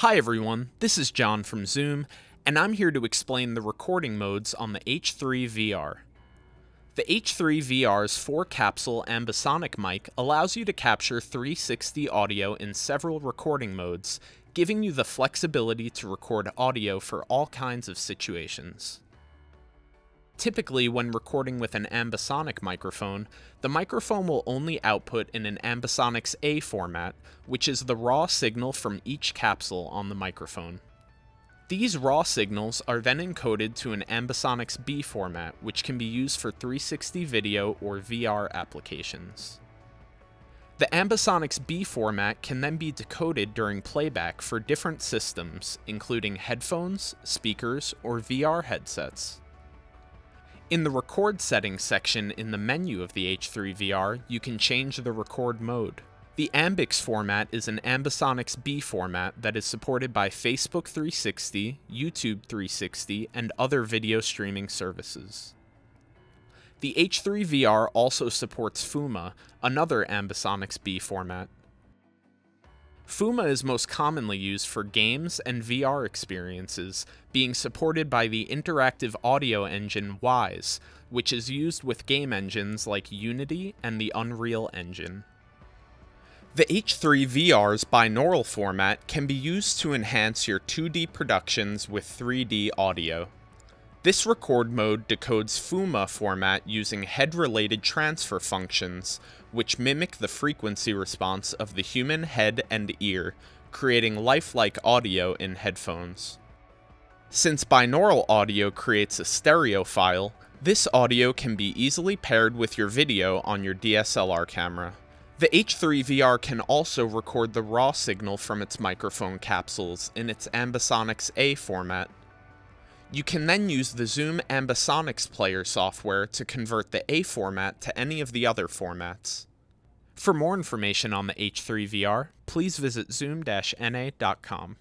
Hi everyone, this is John from Zoom, and I'm here to explain the recording modes on the H3 VR. The H3 VR's 4-capsule ambisonic mic allows you to capture 360 audio in several recording modes, giving you the flexibility to record audio for all kinds of situations. Typically, when recording with an ambisonic microphone, the microphone will only output in an Ambisonics A format, which is the raw signal from each capsule on the microphone. These raw signals are then encoded to an Ambisonics B format, which can be used for 360 video or VR applications. The Ambisonics B format can then be decoded during playback for different systems, including headphones, speakers, or VR headsets. In the record settings section in the menu of the H3 VR, you can change the record mode. The Ambix format is an Ambisonics B format that is supported by Facebook 360, YouTube 360, and other video streaming services. The H3 VR also supports Fuma, another Ambisonics B format. Fuma is most commonly used for games and VR experiences, being supported by the interactive audio engine Wwise, which is used with game engines like Unity and the Unreal Engine. The H3 VR's binaural format can be used to enhance your 2D productions with 3D audio. This record mode decodes Fuma format using head-related transfer functions, which mimic the frequency response of the human head and ear, creating lifelike audio in headphones. Since binaural audio creates a stereo file, this audio can be easily paired with your video on your DSLR camera. The H3 VR can also record the raw signal from its microphone capsules in its Ambisonics A format. You can then use the Zoom Ambisonics player software to convert the A format to any of the other formats. For more information on the H3 VR, please visit zoom-na.com.